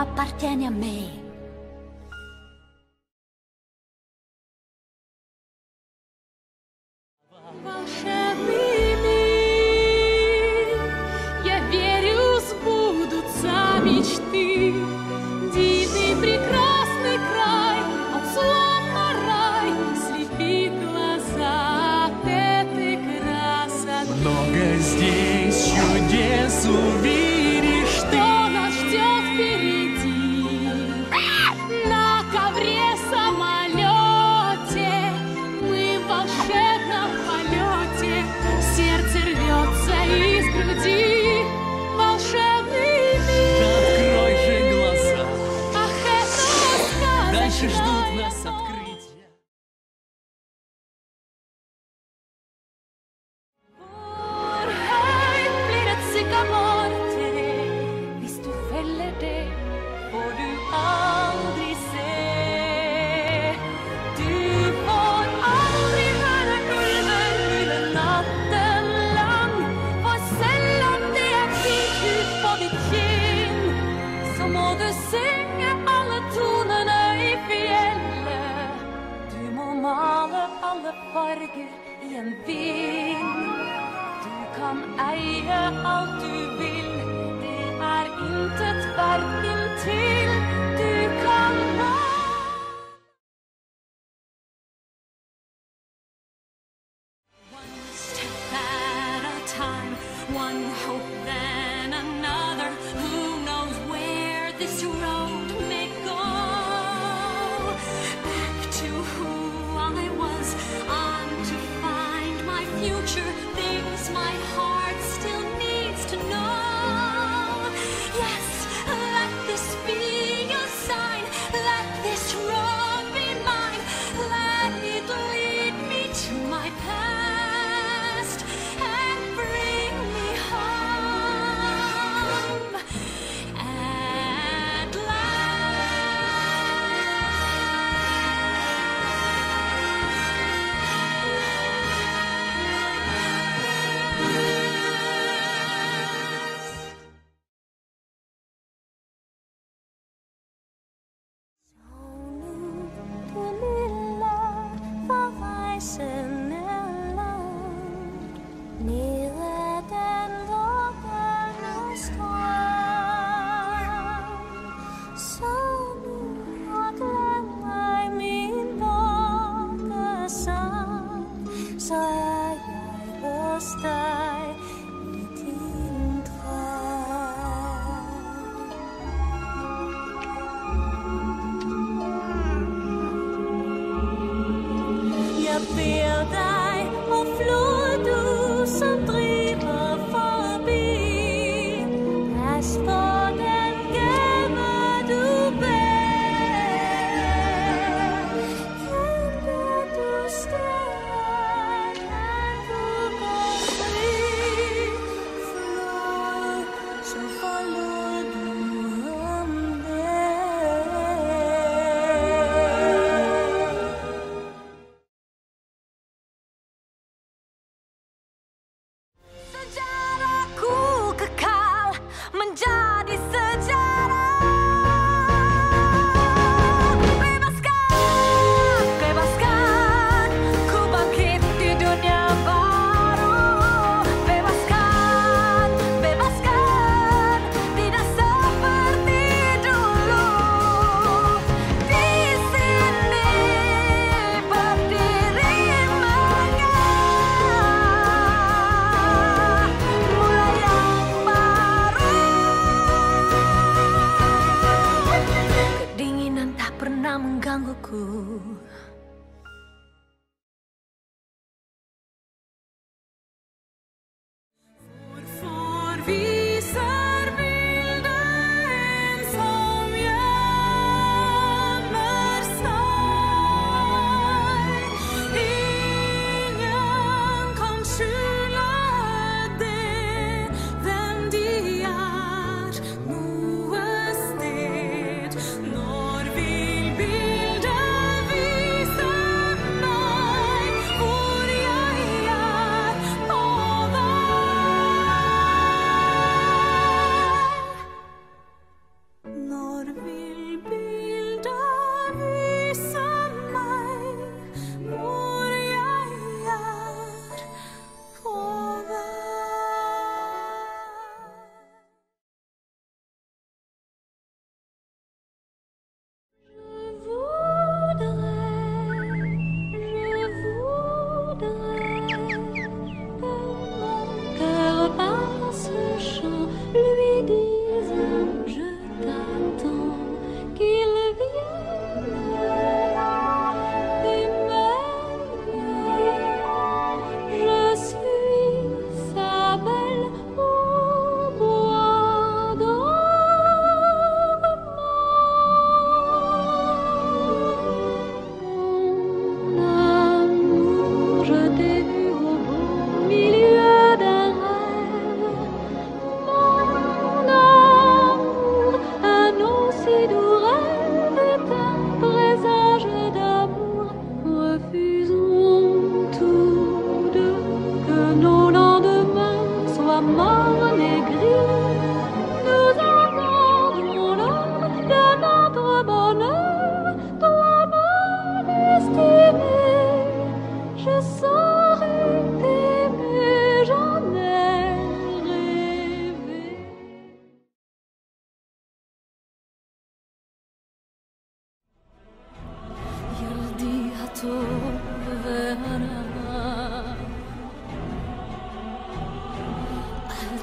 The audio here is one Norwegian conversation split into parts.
appartiene a me. it's må du synge alle tonene i fjellet. Du må male alle farger i en vind. Du kan eie alt du vil, det er intet verken til. Du kan være future things my heart. follow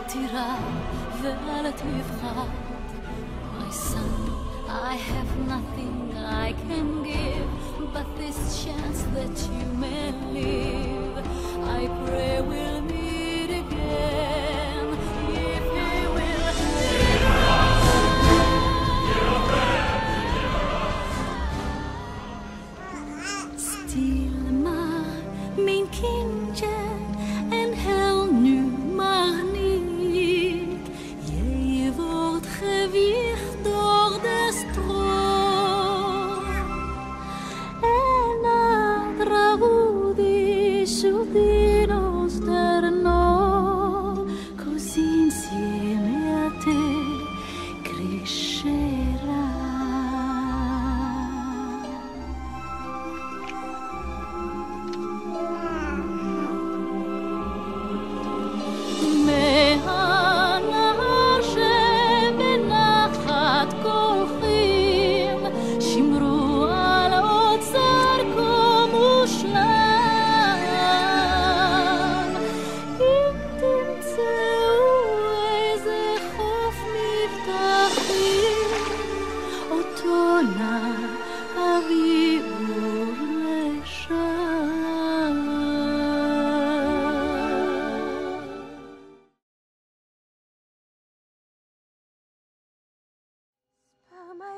תירא ואל תפחד, my son. I have nothing I can give but this chance that you may live. I pray we'll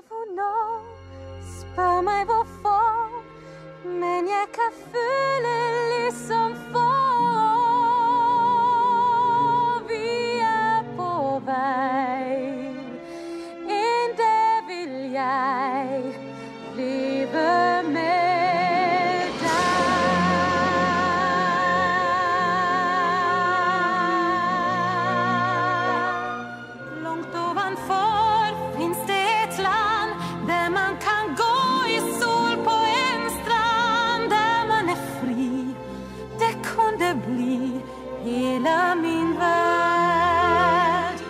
hvor når, spør meg hvorfor, men jeg kan føle liksom for de et la mine verte.